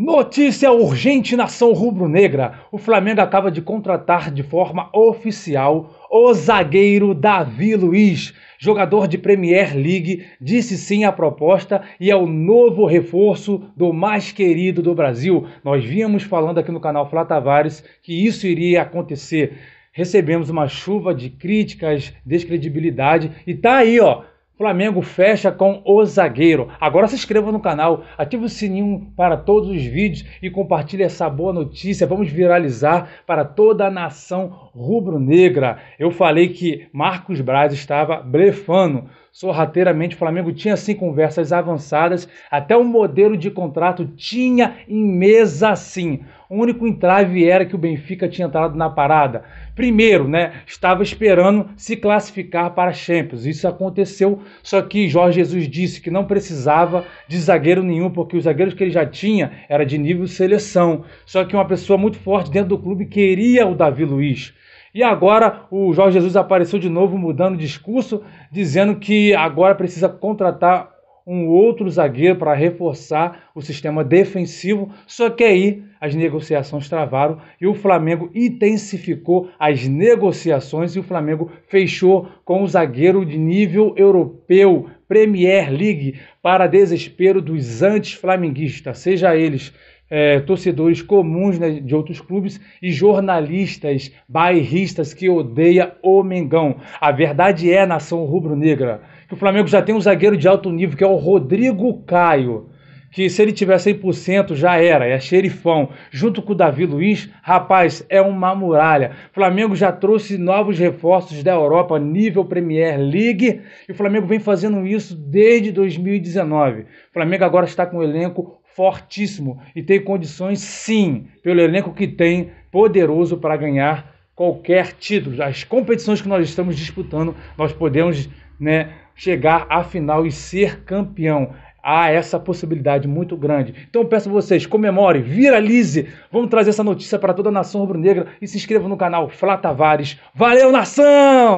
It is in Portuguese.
Notícia urgente nação rubro-negra. O Flamengo acaba de contratar de forma oficial o zagueiro Davi Luiz, jogador de Premier League, disse sim à proposta e é o novo reforço do mais querido do Brasil. Nós vínhamos falando aqui no canal Flá Tavares que isso iria acontecer. Recebemos uma chuva de críticas, descredibilidade e tá aí, ó Flamengo fecha com o zagueiro. Agora se inscreva no canal, ative o sininho para todos os vídeos e compartilhe essa boa notícia. Vamos viralizar para toda a nação rubro-negra. Eu falei que Marcos Braz estava blefando. Sorrateiramente, o Flamengo tinha sim conversas avançadas, até o modelo de contrato tinha em mesa sim. O único entrave era que o Benfica tinha entrado na parada. Primeiro, né, estava esperando se classificar para a Champions. Isso aconteceu, só que Jorge Jesus disse que não precisava de zagueiro nenhum, porque os zagueiros que ele já tinha era de nível seleção. Só que uma pessoa muito forte dentro do clube queria o Davi Luiz. E agora o Jorge Jesus apareceu de novo mudando o discurso, dizendo que agora precisa contratar um outro zagueiro para reforçar o sistema defensivo. Só que aí as negociações travaram e o Flamengo intensificou as negociações e o Flamengo fechou com o zagueiro de nível europeu, Premier League, para desespero dos anti-flamenguistas, seja eles é, torcedores comuns né, de outros clubes e jornalistas bairristas que odeia o Mengão. A verdade é, nação rubro-negra, que o Flamengo já tem um zagueiro de alto nível, que é o Rodrigo Caio. Que se ele tiver 100% já era, é xerifão. Junto com o Davi Luiz, rapaz, é uma muralha. Flamengo já trouxe novos reforços da Europa, nível Premier League, e o Flamengo vem fazendo isso desde 2019. O Flamengo agora está com um elenco fortíssimo e tem condições, sim, pelo elenco que tem, poderoso para ganhar qualquer título. As competições que nós estamos disputando, nós podemos né, chegar à final e ser campeão. Há essa possibilidade muito grande. Então peço a vocês, comemore, viralize. Vamos trazer essa notícia para toda a nação rubro-negra e se inscreva no canal Flá Tavares. Valeu, nação!